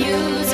music.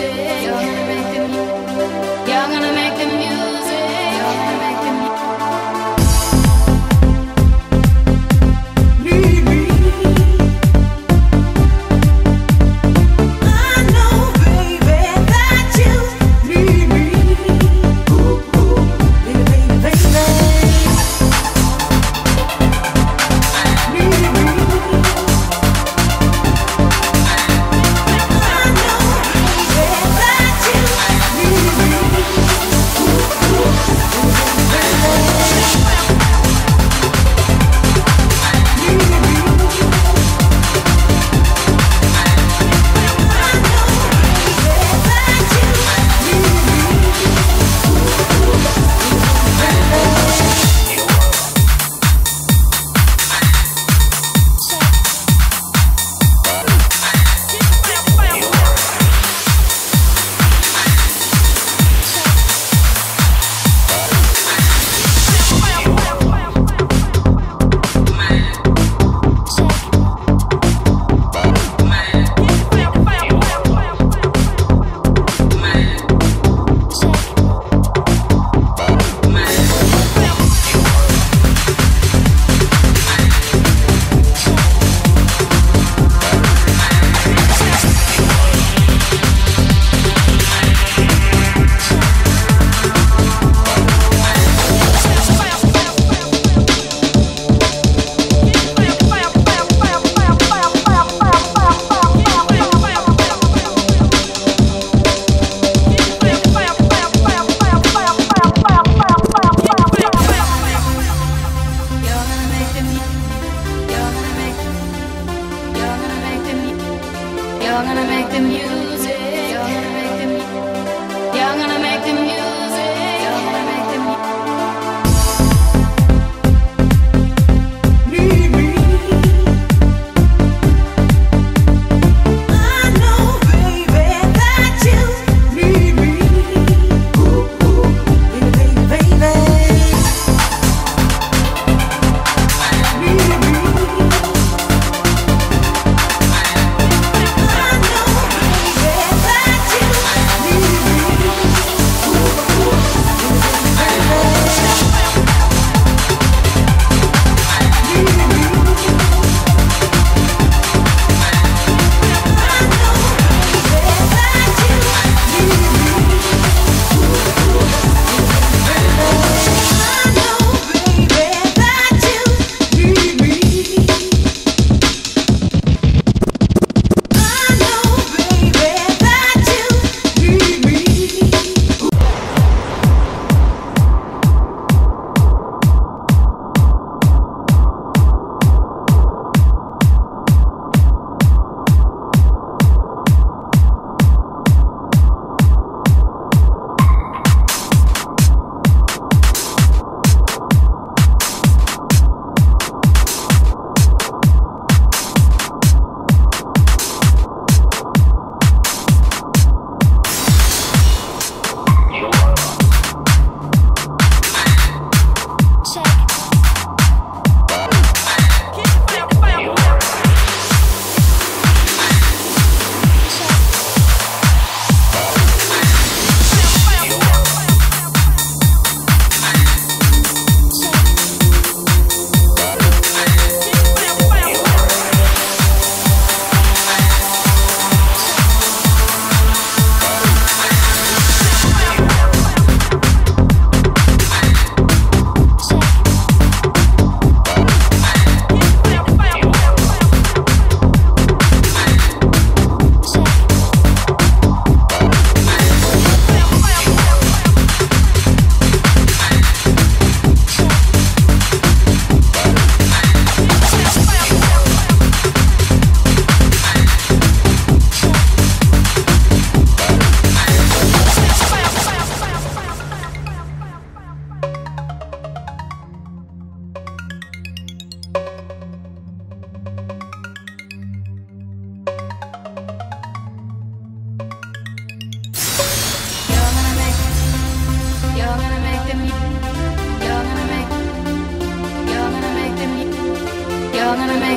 You're gonna make the music. You're gonna make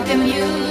the music.